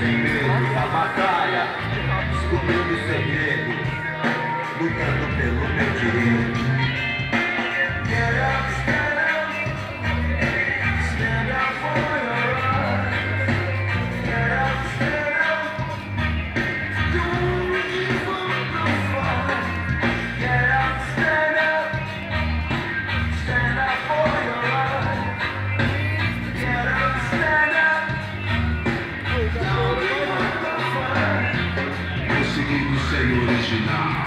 sem medo da batalha, descobrindo o segredo, lutando pelo bem. do Senhor original.